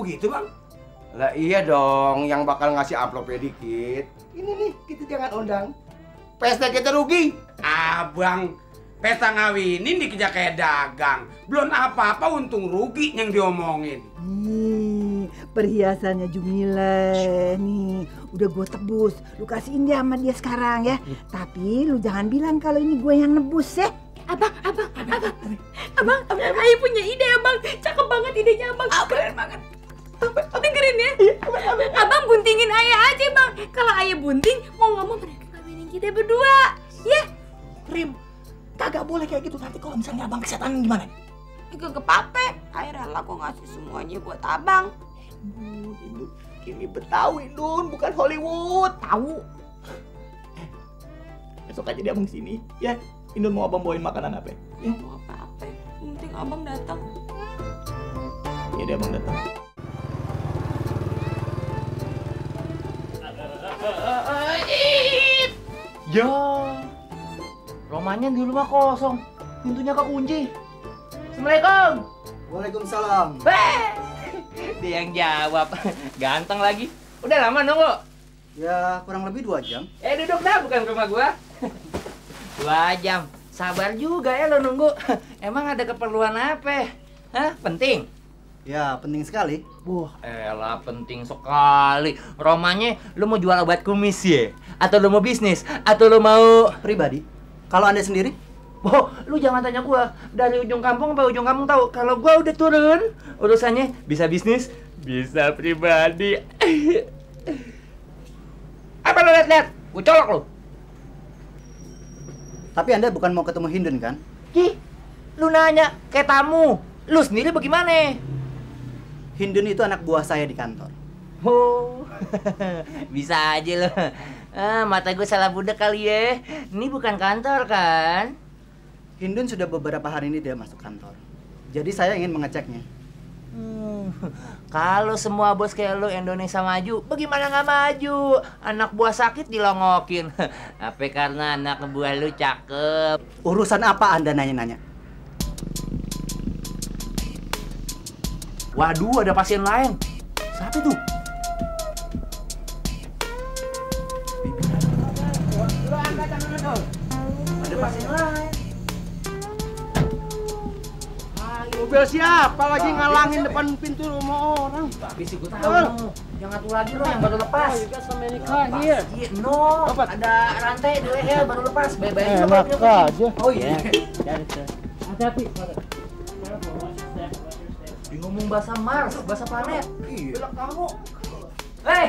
begitu, Bang? Lah iya dong, yang bakal ngasih amplopnya dikit. Ini nih, kita jangan undang. Pesta kita rugi. Abang, pesta ngawinin dikejar kayak dagang. Belum apa-apa untung rugi yang diomongin. Nih, perhiasannya Jumila nih, udah gue tebus. Lu kasihin dia sama dia sekarang ya. Tapi lu jangan bilang kalau ini gue yang nebus ya. Abang, abang, abang, abang, abang, Ayah punya ide abang, cakep banget idenya abang, keren banget. Dengerin ya, abang buntingin ayah aja bang. Kalau ayah bunting, mau nggak mau mereka kawinin kita berdua, ya? Rim, kagak boleh kayak gitu. Nanti kalau misalnya abang kesetanan gimana? Gak kepape, ayah rela kok ngasih semuanya buat abang. Indun, Indun. Ini Betawi, Indun, bukan Hollywood. Tahu. Eh, besok aja dia abang sini, ya. Indun mau abang bawain makanan apa? Ya, Mau apa-apa, penting abang datang. ya dia abang datang. Ya, rumahnya di rumah kosong, pintunya kekunci. Assalamualaikum. Waalaikumsalam. Heh, Dia yang jawab, ganteng lagi. Udah lama nunggu. Ya kurang lebih dua jam. Eh duduk dah, bukan rumah gua. Dua jam. Sabar juga ya lo nunggu. Emang ada keperluan apa? Hah? Penting? Ya penting sekali. Wah, elah penting sekali. Romanya lu mau jual obat kumis ya? Atau lu mau bisnis? Atau lu mau Pribadi. Kalau anda sendiri? Oh, lu jangan tanya gua. Dari ujung kampung sampai ujung kampung tahu. Kalau gua udah turun, urusannya bisa bisnis, bisa pribadi. Apa lu liat-liat? Gua colok lu. Tapi anda bukan mau ketemu Hindun kan? Ih, lu nanya kayak tamu. Lu sendiri bagaimana? Hindun itu anak buah saya di kantor. Oh, bisa aja lo. Ah, mata gue salah budak kali ya. Ini bukan kantor kan? Hindun sudah beberapa hari ini dia masuk kantor. Jadi saya ingin mengeceknya. Hmm, kalau semua bos kayak lo Indonesia maju, bagaimana nggak maju? Anak buah sakit dilongokin. Apa karena anak buah lu cakep? Urusan apa anda nanya-nanya? Waduh, ada pasien lain. Siapa tuh? Ada pasien lain. Mobil siapa lagi ngalangin depan pintu rumah orang? Tapi sih gue tahu. Yang satu lagi lo yang baru lepas. Iya, no. Ada rantai di leher baru lepas. Bye-bye. Enak aja. Oh iya. Hati-hati. Dia ngomong bahasa Mars, bahasa planet. Iya. Bilang kamu. Hei.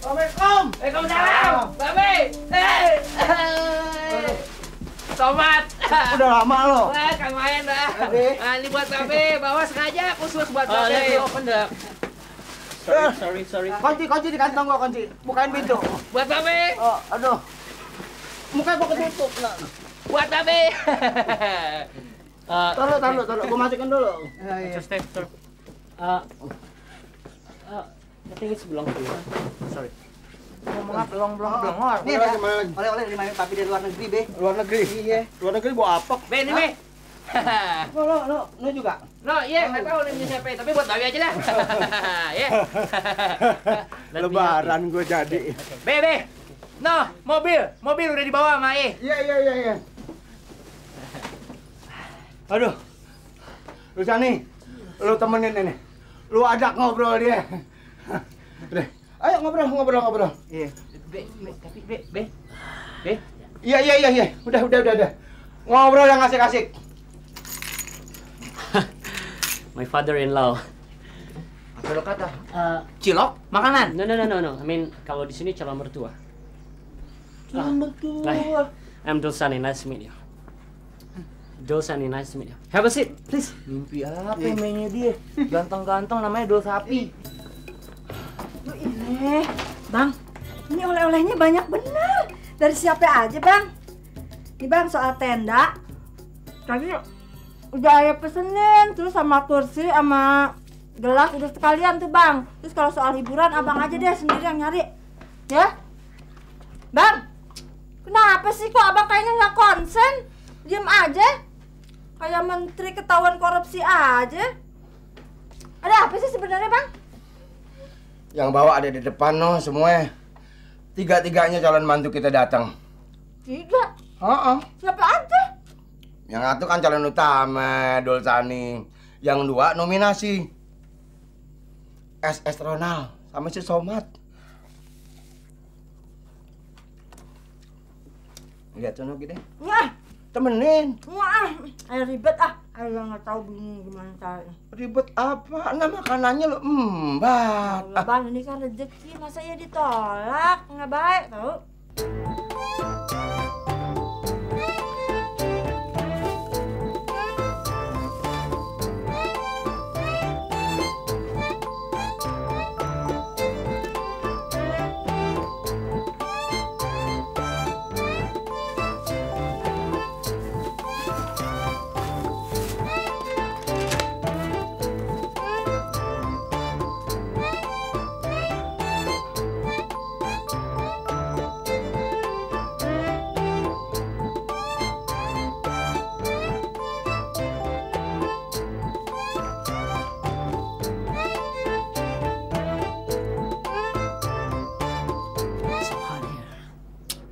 Assalamualaikum. Waalaikumsalam. Babe. Hei. Tomat. Udah lama lo. Wah, Kang Mayan dah. Ah, ini buat Babe, bawa sengaja khusus buat Oh, Babe. me open the. Sorry, sorry, sorry. Kunci, kunci di kantong gua kunci. Bukain pintu. Buat Babe. Oh, aduh. Muka gua ketutup. Nah. Buat Babe. Uh, Taruh, taruh, taruh. Gua masukin dulu. Just stay, sir. Uh, uh, I think it's belong to you. Sorry. Ngomong apa? Belum, belum, belum. Nih, Mana lagi, mana lagi? oleh-oleh dari mana papi dari luar negeri, Be. Luar negeri. Iya. Luar negeri bawa apa? Be, ini Be. Lo, lo, lo, lo juga. No, iya, nggak tahu nih siapa, tapi buat Babe aja dah. Ya. Lebaran gua jadi. Be, Be. No, mobil, mobil udah dibawa sama. Iya, iya, iya, iya. Aduh. Lu Sani, lu temenin ini. Lu ajak ngobrol dia. Udah. Ayo ngobrol, ngobrol, ngobrol. Iya. Be, Be, tapi Be, Be. Be, Iya, iya, iya, iya. Udah, udah, udah, udah. Ngobrol yang asik-asik. My father-in-law. apa lo kata? Uh, Cilok? Makanan? no, no, no, no, no. I mean, kalau di sini calon mertua. Calon mertua. I'm Dulsani, nice to meet you. Dulsani, nice to meet you. Have a seat, please. Mimpi apa mainnya dia? Ganteng-ganteng namanya Dul Sapi. Eh, Bang, ini oleh-olehnya banyak bener. Dari siapa aja, Bang? Nih, Bang, soal tenda. Tadi udah ayah pesenin, terus sama kursi, sama gelas udah sekalian tuh, Bang. Terus kalau soal hiburan, abang aja deh sendiri yang nyari. Ya? Bang, kenapa sih kok abang kayaknya nggak konsen? Diam aja. Kayak menteri ketahuan korupsi aja. Ada apa sih sebenarnya, Bang? Yang bawa ada di depan no semua. Tiga-tiganya calon mantu kita datang. Tiga. Heeh. Siapa aja? Yang satu kan calon utama, Dolsani. Yang dua nominasi. SS Ronald sama si Somat. Lihat sono gede. Wah, Temenin. wah, ayo ribet ah. Ayo nggak tahu bingung gimana caranya. Ribet apa? Nah makanannya lo embat. Allah, Bang, ini kan rezeki, masa ya ditolak? Nggak baik, tau?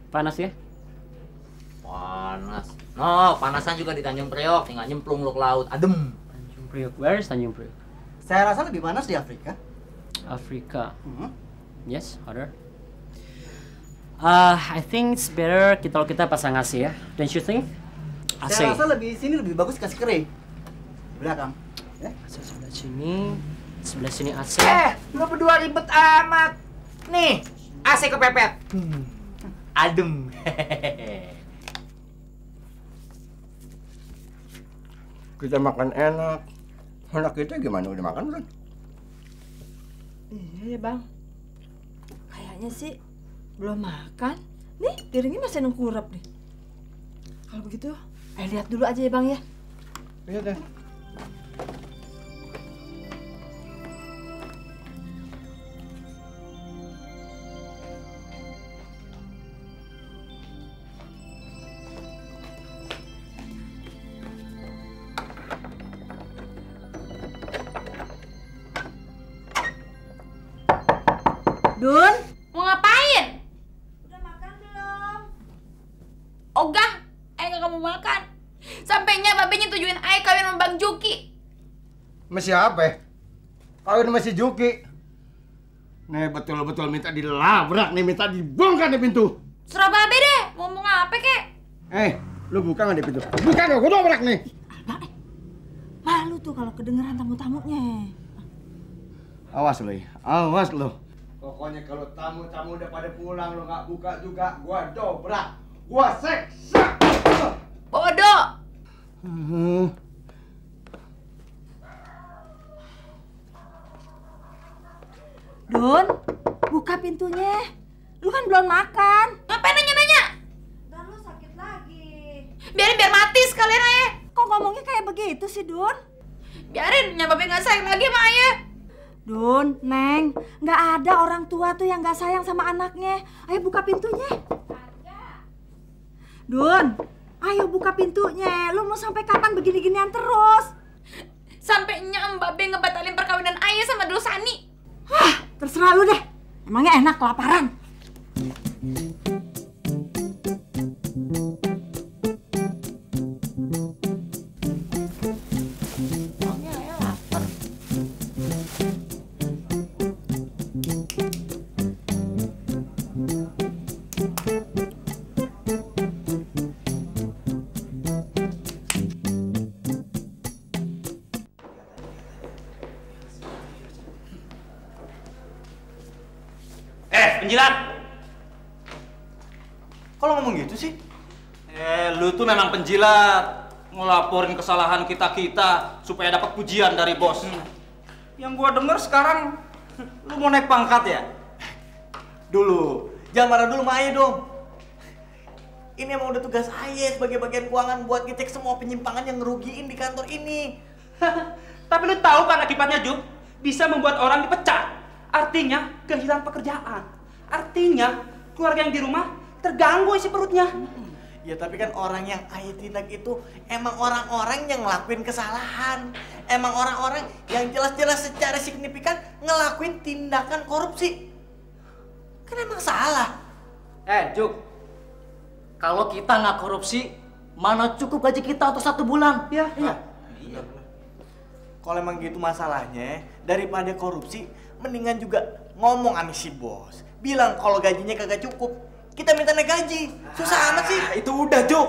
Panas ya? Panas. No, panasan juga di Tanjung Priok, tinggal nyemplung lu ke laut. Adem. Tanjung Priok. Where is Tanjung Priok? Saya rasa lebih panas di Afrika. Afrika. Hmm. Yes, hotter. Uh, I think it's better kita kita pasang AC ya. Don't you think? AC. Saya rasa lebih sini lebih bagus kasih kering. Di belakang. Ya. AC sebelah sini, sebelah sini AC. Eh, lu berdua ribet amat. Nih, AC kepepet. Adem. Kita makan enak. Anak kita gimana? Udah makan belum? Iya, Bang. Kayaknya sih belum makan. Nih, piringnya masih nengkurap nih. Kalau begitu, ayo lihat dulu aja ya, Bang ya. Iya deh. Masih apa? Kawin masih Juki. Nih betul-betul minta dilabrak nih, minta dibongkar nih pintu. Serah babe deh, mau ngomong apa kek? Eh, lu buka nggak nih pintu? Buka nggak? Gue dobrak nih. Malu tuh kalau kedengeran tamu-tamunya. Awas lo ya, awas lo. Pokoknya kalau tamu-tamu udah pada pulang lo nggak buka juga, gua dobrak, gua seksa. Bodoh. Hmm. Dun, buka pintunya. Lu kan belum makan. Ngapain nanya-nanya? Dan lu sakit lagi. Biarin biar mati sekalian Ayah. Kok ngomongnya kayak begitu sih, Dun? Biarin, nyababe gak sayang lagi sama Ayah. Dun, Neng, nggak ada orang tua tuh yang nggak sayang sama anaknya. Ayo buka pintunya. Dun, ayo buka pintunya. Lu mau sampai kapan begini-ginian terus? Sampai nyam babe ngebatalin perkawinan Ayah sama Dosani. Hah, terserah lu deh. Emangnya enak kelaparan? Penjilat! Kalau ngomong gitu sih? Eh, lu tuh memang penjilat. Ngelaporin kesalahan kita-kita supaya dapat pujian dari bos. Yang gua denger sekarang lu mau naik pangkat ya? Dulu, jangan marah dulu sama Ayah dong. Ini emang udah tugas Ayah sebagai bagian keuangan buat ngecek semua penyimpangan yang ngerugiin di kantor ini. Tapi lu tahu kan akibatnya, Jum? Bisa membuat orang dipecat. Artinya kehilangan pekerjaan. Artinya keluarga yang di rumah terganggu isi perutnya. Ya tapi kan orang yang ayah tindak itu emang orang-orang yang ngelakuin kesalahan. Emang orang-orang yang jelas-jelas secara signifikan ngelakuin tindakan korupsi. Kan emang salah. Eh, Juk. Kalau kita nggak korupsi, mana cukup gaji kita untuk satu bulan? Ya, iya. Kalau emang gitu masalahnya, daripada korupsi, mendingan juga ngomong sama si bos. Bilang kalau gajinya kagak cukup, kita minta naik gaji. Susah amat sih. Ah, itu udah, Juk.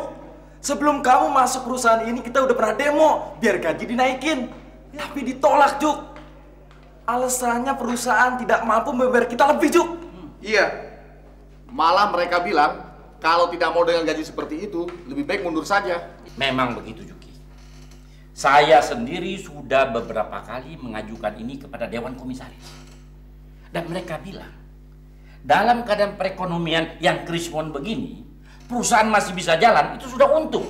Sebelum kamu masuk perusahaan ini, kita udah pernah demo biar gaji dinaikin. Tapi ditolak, Juk. Alasannya perusahaan tidak mampu membayar kita lebih, Juk. Iya. Malah mereka bilang kalau tidak mau dengan gaji seperti itu, lebih baik mundur saja. Memang begitu Juki. Saya sendiri sudah beberapa kali mengajukan ini kepada Dewan Komisaris. Dan mereka bilang, dalam keadaan perekonomian yang krismon begini, perusahaan masih bisa jalan, itu sudah untung.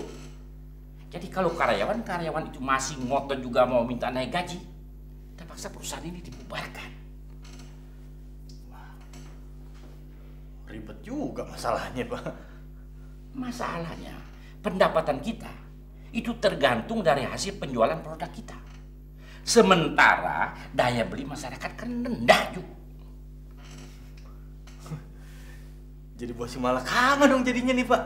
Jadi kalau karyawan-karyawan itu masih ngotot juga mau minta naik gaji, terpaksa perusahaan ini dibubarkan. Ribet juga masalahnya, Pak. Masalahnya, pendapatan kita itu tergantung dari hasil penjualan produk kita. Sementara daya beli masyarakat kan rendah juga. Jadi bosnya malah kama dong jadinya nih, Pak.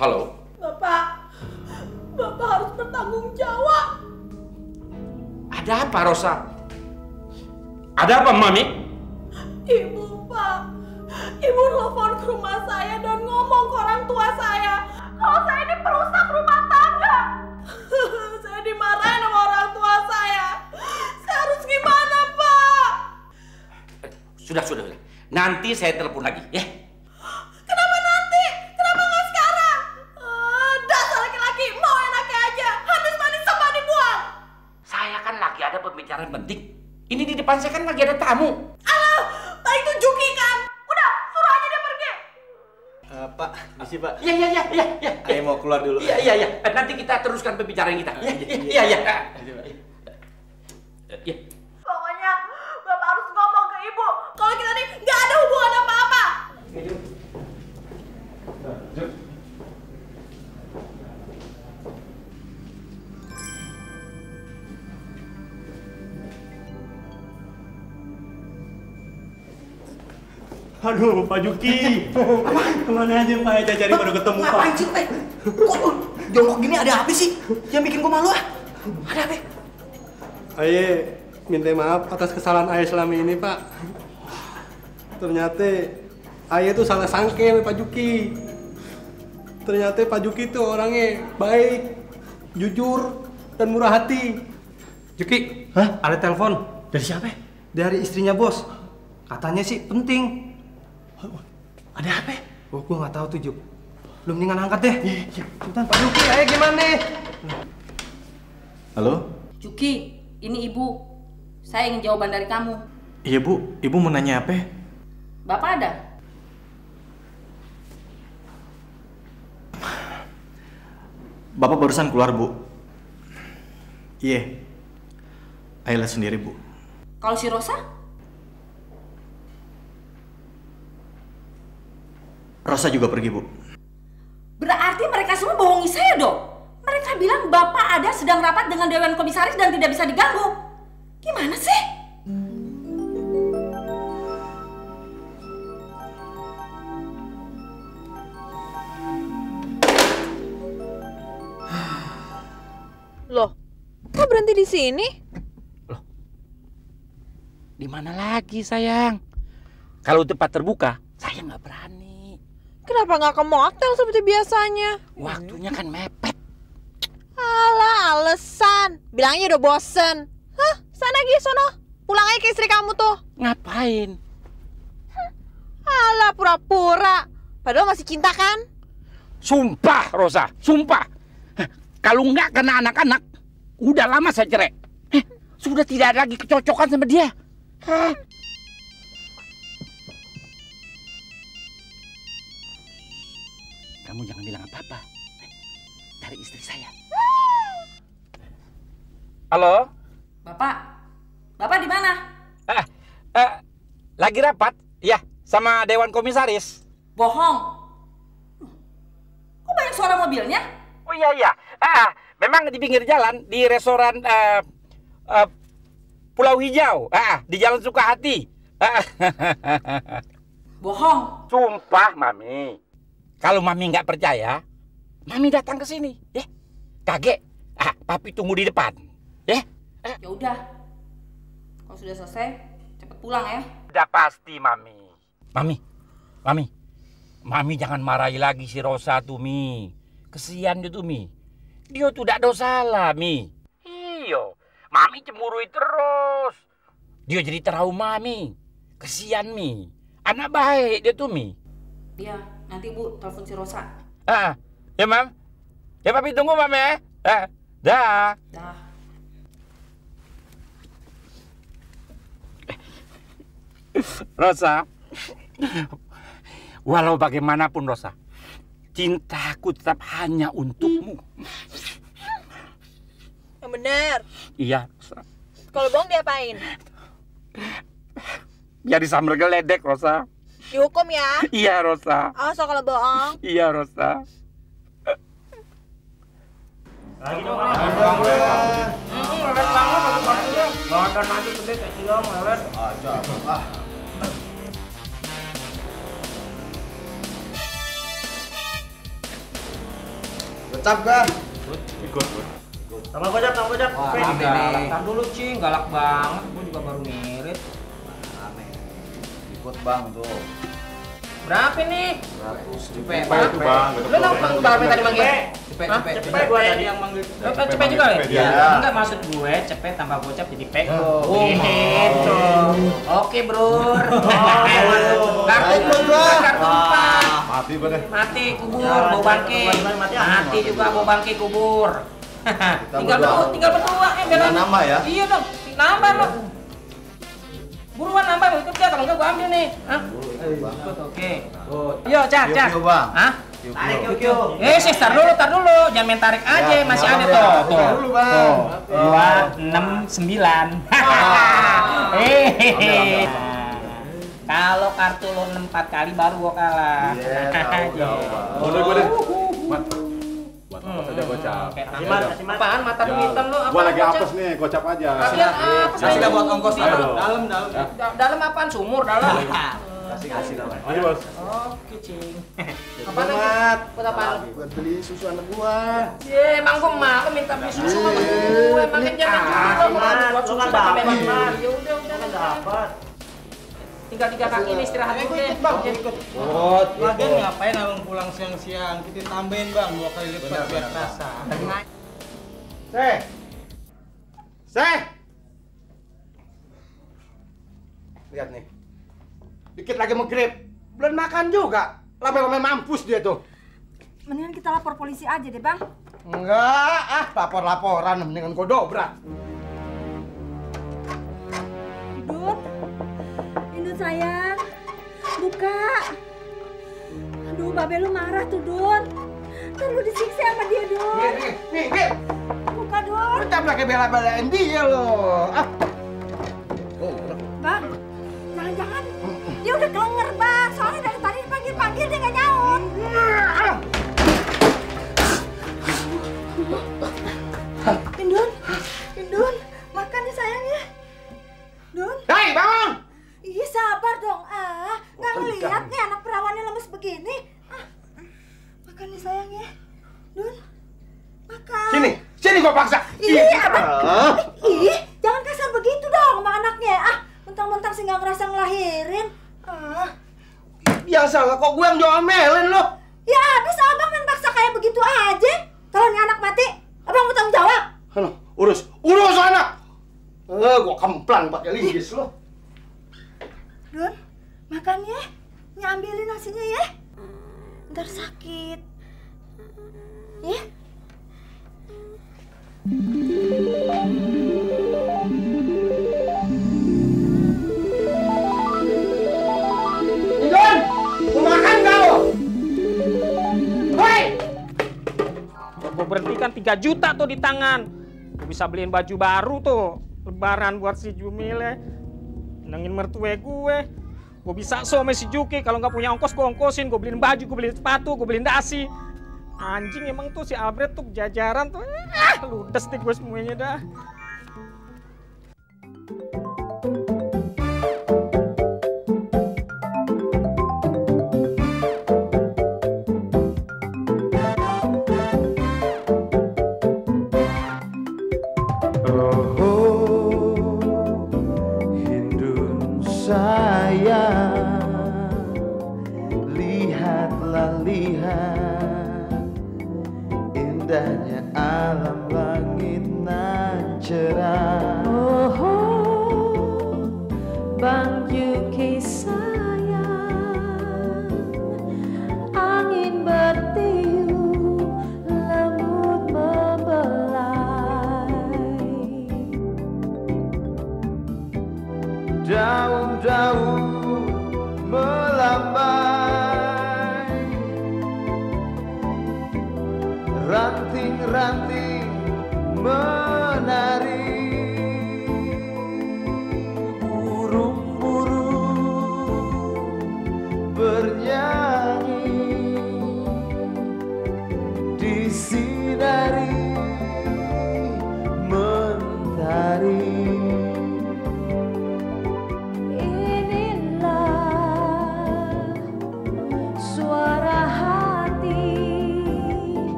Halo, Bapak, Bapak harus bertanggung jawab. ada apa Rosa? Ada apa Mami? Ibu, Pak. Ibu telepon ke rumah saya dan ngomong ke orang tua saya kalau saya ini perusak rumah tangga. saya dimarahin sama Sudah, sudah, sudah. Nanti saya telepon lagi, ya. Kenapa nanti? Kenapa nggak sekarang? Eh, dasar laki-laki mau enaknya aja. Habis mandi sama dibuang. Saya kan lagi ada pembicaraan penting. Ini di depan saya kan lagi ada tamu. Alah, Pak itu Juki kan? Udah, suruh aja dia pergi. Eh, Pak, misi Pak. Iya, iya, iya, iya, iya. Ayo mau keluar dulu. Iya, iya, iya. Nanti kita teruskan pembicaraan kita. Iya, iya, iya. Iya. Pokoknya Aduh, Pak Juki. Ke mana aja Pak ya cari baru ketemu Pak. Ngapain sih, Pak? Kok lu jongkok gini ada apa sih? Yang bikin gua malu ah? Ada apa? Aye, minta maaf atas kesalahan Aye selama ini, Pak. Ternyata Aye itu salah sangke sama Pak Juki. Ternyata Pak Juki itu orangnya baik, jujur, dan murah hati. Juki, Hah? ada telepon. Dari siapa? Dari istrinya bos. Katanya sih penting. Ada apa? Oh, gua nggak tahu tuh, Juk. Lu mendingan angkat deh. Cepetan, Pak Juki, ayo gimana? Halo? Juki, ini Ibu. Saya ingin jawaban dari kamu. Iya Bu, Ibu mau nanya apa? Bapak ada? Bapak barusan keluar Bu. Iya. Ayla sendiri Bu. Kalau si Rosa? Rosa juga pergi Bu. Berarti mereka semua bohongi saya dong. Mereka bilang Bapak ada sedang rapat dengan Dewan Komisaris dan tidak bisa diganggu. Gimana sih? Loh, kok berhenti di sini? Di mana lagi sayang? Kalau tempat terbuka, saya nggak berani. Kenapa nggak ke motel seperti biasanya? Waktunya kan mepet. Alah, alasan. Bilangnya udah bosen. Hah, sana Gi, sono. Pulang aja ke istri kamu tuh. Ngapain? Alah, pura-pura. Padahal masih cinta kan? Sumpah, Rosa, sumpah. Kalau nggak kena anak-anak, udah lama saya cerai. Heh, Sudah tidak ada lagi kecocokan sama dia. Heh. Kamu jangan bilang apa-apa. Dari istri saya. Halo? Bapak, Bapak di mana? Eh, eh, lagi rapat? Ya, sama Dewan Komisaris. Bohong. Kok banyak suara mobilnya? Oh iya iya. Ah, memang di pinggir jalan di restoran eh, eh, Pulau Hijau. Ah, di Jalan Sukahati. Ah. Bohong. Sumpah, Mami. Kalau Mami nggak percaya, Mami datang ke sini, ya. Kaget. Ah, Papi tunggu di depan. Ya. Ya udah. Kalau sudah selesai, cepet pulang ya. Udah pasti, Mami. Mami, Mami, Mami jangan marahi lagi si Rosa tuh, Mi. Kesian dia tuh, Mi. Dia tuh tidak dosa lah, Mi. Iyo, Mami cemburui terus. Dia jadi trauma, Mi. Kesian, Mi. Anak baik dia tuh, Mi. Iya, nanti Bu telepon si Rosa. Ah, ya, Mam. Ya, Papi tunggu, Mam ya. Ah, dah. Dah. Rosa, walau bagaimanapun Rosa, cintaku tetap hanya untukmu. Yang bener. Iya, Rosa. Kalau bohong diapain? Jadi sambil geledek, Rosa. Dihukum ya. Iya, Rosa. Awas lo kalau bohong. Iya, Rosa. Badan aja gede kayak silang lelet. Aja, ah. Gocap kan? Ikut, Sama gojak, sama gojak. Wah, Oke, rame galak. nih. Ntar dulu, Cing. Galak banget. Gue juga baru ngirit. Ikut bang tuh. Berapa nih? Cepet, Cepet Bang. Lu nang berapa tadi manggil? Cepet, cepet. Cepet gua tadi yang manggil. Lu cepet juga ya? Iya. Enggak maksud gue cepet tambah gocap jadi peko. Oh, gitu. Oke, Bro. Kartu Baik, Bro, kartu empat. Mati gue. Mati kubur, bau bangke. Mati juga bau bangke kubur. tinggal berdua. tinggal berdua. Eh, Tinggal nambah ya? Iya dong, nambah lo. Buruan nambah lo ikut dia, kalau enggak gua ambil nih. Hah? Oke. Yo, cak, Yuk, cak. yuk, Bang. Hah? Tarik, yuk. yuk. Eh, sih, tar dulu, tar dulu. Jangan main tarik aja, Ya, masih ada tuh. Tuh. Dulu, Bang. Dua, enam, sembilan. Hehehe. Kalau kartu lo 6 4 kali baru gua kalah. Iya, tahu. Udah. Buat apa saja gocap. Apaan mata lu hitam lu? Gua lagi apes nih, gocap aja. Kasihan apes. Kasih dah buat ongkos dalam. Dalam, dalam. Da- Dalam apaan? Sumur dalam. Kasih, kasih dah, Bang. Ayo, Bos. Oke, Cing. Apa Apaan lagi? Buat apaan? Buat beli susu anak gua. Ye, emang gua malu minta beli susu sama gue. Makin jangan dulu buat buat susu sama bebas Ya udah, udah. Kan dapat. Tinggal tiga kaki ini istirahat dulu deh. ikut. Ikut. Lagian ngapain abang pulang siang-siang? Kita tambahin bang dua kali lipat biar terasa. Seh. Seh. Lihat nih. Dikit lagi maghrib. Belum makan juga. Lama-lama mampus dia tuh. Mendingan kita lapor polisi aja deh, Bang. Enggak, ah lapor-laporan mendingan kau dobrak. Sayang. Buka. Aduh, Babe lu marah tuh, Dun. Ntar lu disiksa sama dia, Dun. Nih, nih, nih. Buka, Dun. Udah pakai bela-belain dia loh. Ah. Bang, jangan-jangan dia udah kelenger, Bang. Soalnya dari tadi dipanggil-panggil dia nggak nyaut. Indun, Indun, ngeliat nih anak perawannya lemes begini. Ah. Makan nih sayang ya. Dun, makan. Sini, sini gua paksa. Ih, abang. Ah. Ih, jangan kasar begitu dong sama anaknya. Ah, mentang-mentang sih nggak ngerasa ngelahirin. Ah. Biasa lah, kok gua yang diomelin lo. Ya habis abang main paksa kayak begitu aja. Kalau nih anak mati, abang mau tanggung jawab. Halo, urus, urus anak. Eh, gua kemplang pakai linggis lo. Dun, makan ya. Nyambilin nasinya ya. Ntar sakit. Ya. Mau makan kau? Hei! Gue berhentikan 3 juta tuh di tangan. Gue bisa beliin baju baru tuh. Lebaran buat si Jumile. Nengin mertue gue. Gue bisa so sama si Juki. Kalau nggak punya ongkos, gue ongkosin. Gue beliin baju, gue beliin sepatu, gue beliin dasi. Anjing emang tuh si Albert tuh jajaran tuh. Ah, ludes deh gue semuanya dah.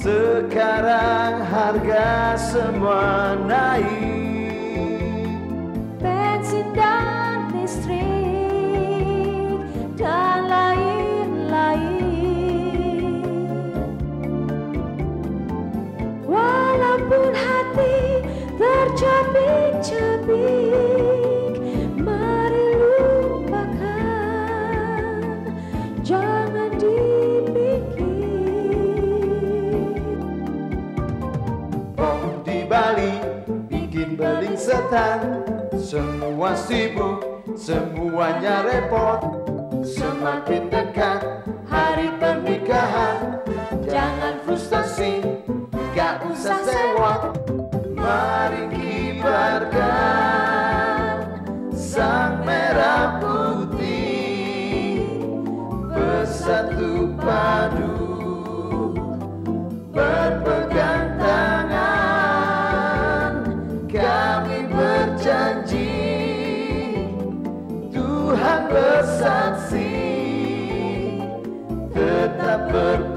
Sekarang harga semua naik setan Semua sibuk, semuanya repot. Semakin dekat hari pernikahan. Jangan frustasi, gak usah sewot. Mari kibarkan sang merah putih. Bersatu padu berpegang tetap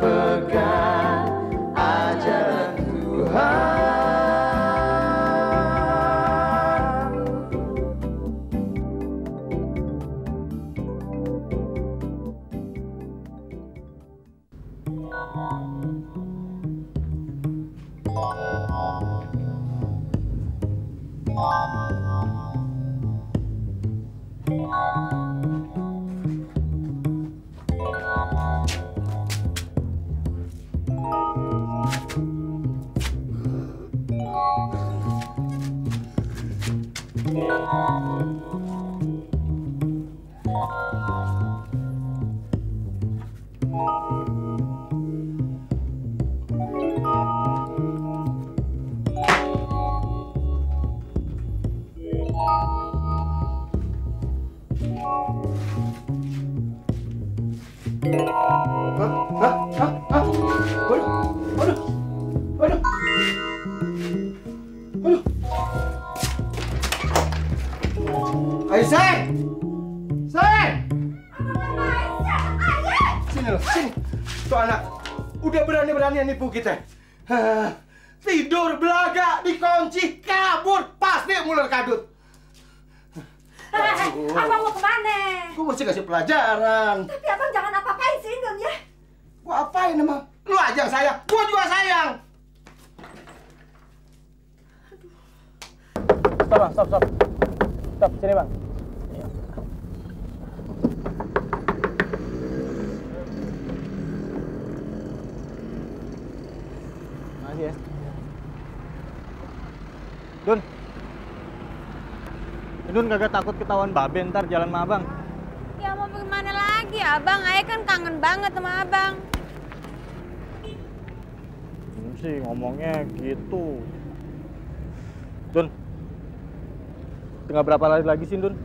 Ayo, Seng! Seng! Sini loh, sini. Tuh anak, udah berani-berani nipu kita. Hah, Tidur belaga, dikunci, kabur, pasti mulut kadut. Eh, abang mau ke mana? Gue mesti kasih pelajaran. Tapi abang jangan apa-apain si Indun ya. Gua apain emang? Lu aja yang sayang, gua juga sayang. Stop bang, stop, stop. Stop, sini bang. Makasih ya. Dun. Dun kagak takut ketahuan babe ntar jalan sama abang. Ya mau bagaimana lagi abang, ayah kan kangen banget sama abang. Ini sih ngomongnya gitu. Dun. Tinggal berapa hari lagi sih, Dun?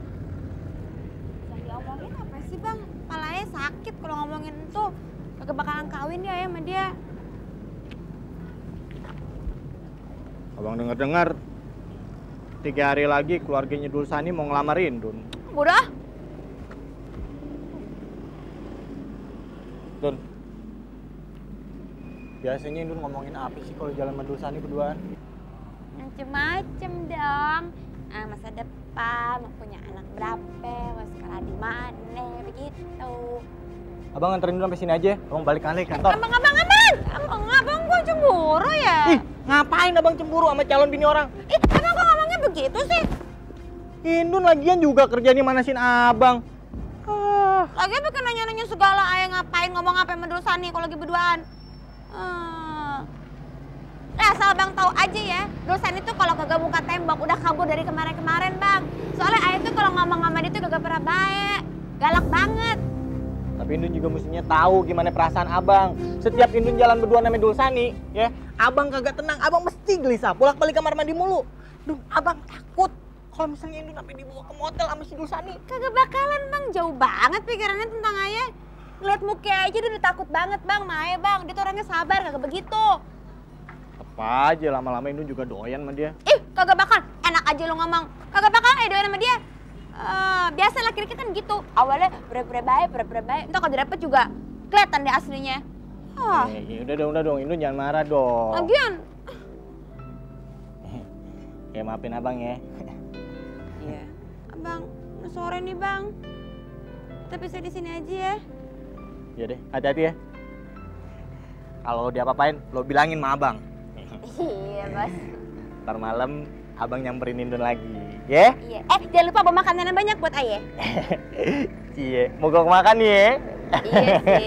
Yang diomongin apa sih bang? Kepala ayah sakit kalau ngomongin itu. Kagak bakalan kawin dia ayah sama dia. Abang dengar-dengar tiga hari lagi keluarganya Dul Sani mau ngelamarin, Dun. Udah, Dun. Biasanya Dun ngomongin apa sih kalau jalan sama Dul Sani berduaan? macem-macem dong. Ah, masa depan, mau punya anak berapa, mau sekolah di mana, begitu. Abang nganterin dulu sampai sini aja, abang balik kali kantor. Abang, abang, abang! Abang, abang gua cemburu ya? Ih, ngapain abang cemburu sama calon bini orang? Ih, abang kok ngomongnya begitu sih? Indun lagian juga kerja di manasin abang. Lagi bikin nanya-nanya segala, ayah ngapain ngomong apa sama Dul Sani kalau lagi berduaan. Hmm. Eh, asal bang tahu aja ya, Dul Sani tuh kalau kagak buka tembok udah kabur dari kemarin-kemarin bang. Soalnya ayah tuh kalau ngomong sama dia tuh kagak pernah baik, galak banget. Tapi Indun juga mestinya tahu gimana perasaan abang. Setiap Indun jalan berdua sama Dul Sani, ya, abang kagak tenang, abang mesti gelisah, bolak-balik kamar mandi mulu. Dun, abang takut kalau misalnya Indun sampai dibawa ke motel sama si Dul Sani. Kagak bakalan bang, jauh banget pikirannya tentang ayah. Ngeliat muka aja dia udah takut banget bang, sama ayah bang. Dia tuh orangnya sabar, kagak begitu. Apa aja lama-lama Indun juga doyan sama dia. Ih, kagak bakal. Enak aja lo ngomong. Kagak bakal eh doain sama dia. Eh, biasa laki-laki kan gitu. Awalnya pura-pura baik, pura-pura baik. Entar kalau dapet juga kelihatan deh aslinya. Ah, Eh, ya udah dong, udah dong, Indun jangan marah dong. lagian. Ya maafin abang ya. Iya. Udah sore nih bang. Kita bisa di sini aja ya. Ya deh, hati-hati ya. Kalau dia apa-apain, lo bilangin sama abang. Iya bos. Ntar malam abang nyamperin Indun lagi, ya? Iya. Eh, jangan lupa bawa makanan yang banyak buat ayah. Iya, mau gue makan nih ya. Iya sih.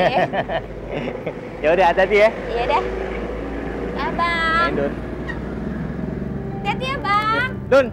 ya udah hati-hati ya. Iya dah. Abang. Main Dun. Hati-hati ya bang. Dun.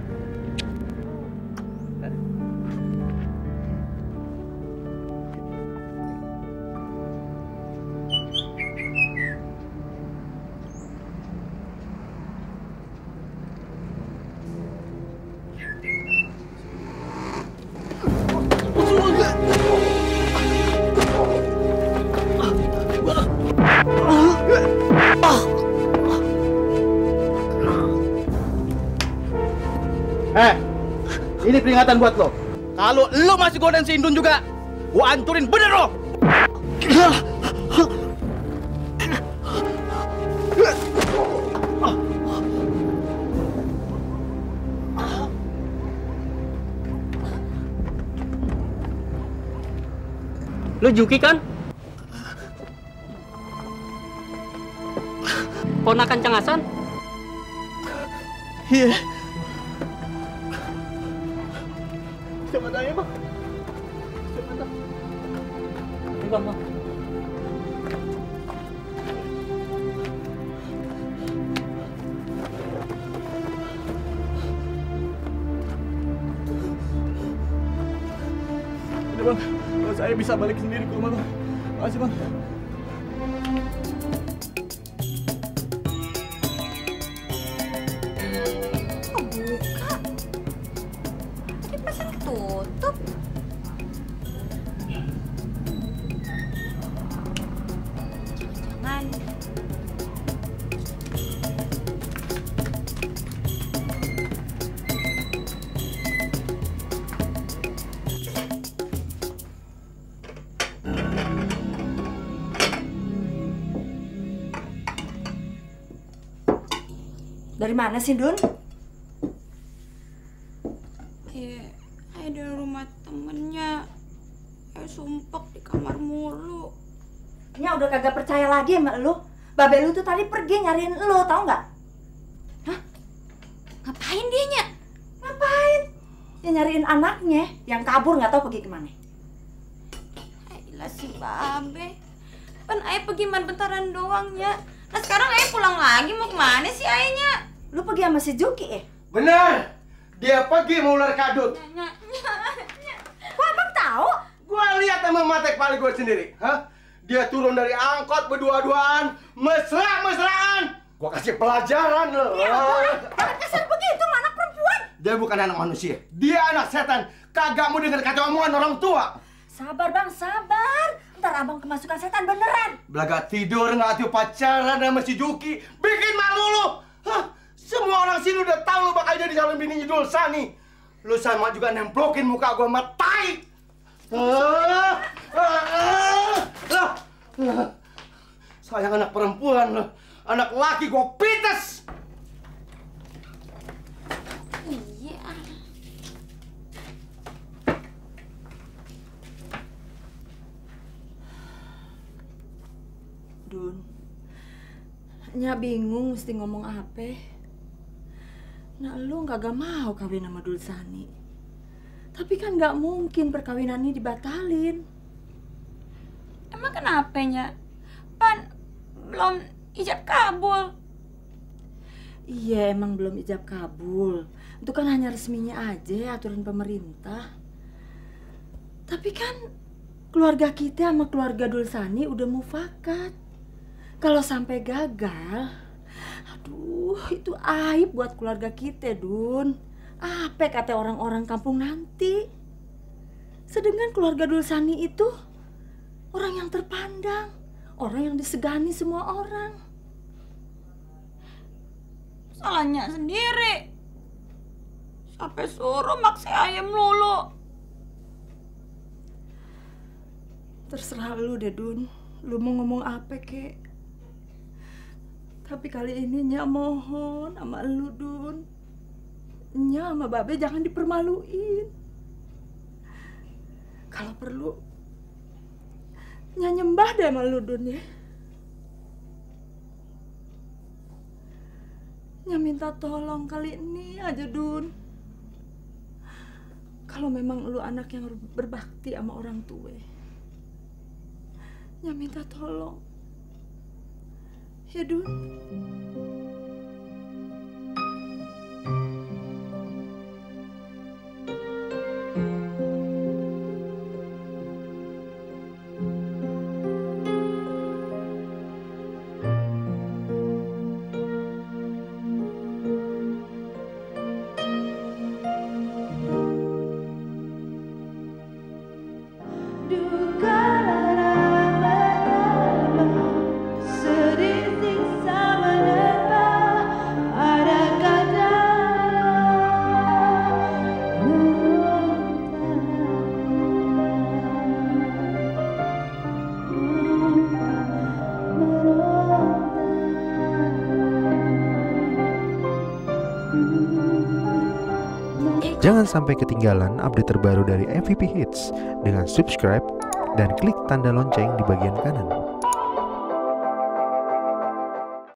Peringatan buat lo. Kalau lo masih godain si Indun juga, gua anturin bener lo. Lu Juki kan? Ponakan Cang Hasan? Iya. Siapa bisa balik Dari mana sih, Dun? Iya, ayah dari rumah temennya. Ayah sumpek di kamar mulu. Nya udah kagak percaya lagi sama lu. Babe lu tuh tadi pergi nyariin lu, tau nggak? Ngapain dia nya? Ngapain? Dia nyariin anaknya yang kabur nggak tahu pergi ke mana. Gila si babe. Pan ayah pergi man bentaran doang ya. Nah sekarang ayah pulang lagi mau ke mana sih ayahnya? Lu pergi sama si Juki ya? Benar. Dia pergi mau ular kadut. Kok abang tahu? Gua lihat sama mata kepala gue sendiri. Hah? Dia turun dari angkot berdua-duaan, mesra-mesraan. Gue kasih pelajaran loh. Ya anak kasar begitu sama anak perempuan. Dia bukan anak manusia. Dia anak setan. Kagak mau dengar kata omongan orang tua. Sabar bang, sabar. Ntar abang kemasukan setan beneran. Belaga tidur nggak pacaran sama si Juki. Bikin malu lu. Hah? Semua orang sini udah tahu lu bakal jadi calon bininya Dul Sani. Lu sama juga nemplokin muka gua sama tai. Ah, ah, ah. Sayang anak perempuan lu. Anak laki gua pites. Iya. Dun, nya bingung mesti ngomong apa. Nah lu kagak mau kawin sama Dulsani. Tapi kan nggak mungkin perkawinan ini dibatalin. Emang kenapa nya? Pan belum ijab kabul. Iya emang belum ijab kabul. Itu kan hanya resminya aja aturan pemerintah. Tapi kan keluarga kita sama keluarga Dulsani udah mufakat. Kalau sampai gagal, aduh itu aib buat keluarga kita, Dun. Apa kata orang-orang kampung nanti? Sedangkan keluarga Dulsani itu orang yang terpandang, orang yang disegani semua orang. Salahnya sendiri. Sampai suruh maksa ayam lulu. Terserah lu deh, Dun. Lu mau ngomong apa, kek? Tapi kali ini Nya mohon sama lu, Dun. Nya sama Babe jangan dipermaluin. Kalau perlu, Nya nyembah deh sama lu, Dun, ya. Nya minta tolong kali ini aja, Dun. Kalau memang lu anak yang berbakti sama orang tua. Nya minta tolong. Ya, Dun. Jangan sampai ketinggalan update terbaru dari MVP Hits dengan subscribe dan klik tanda lonceng di bagian kanan.